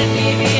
and leave me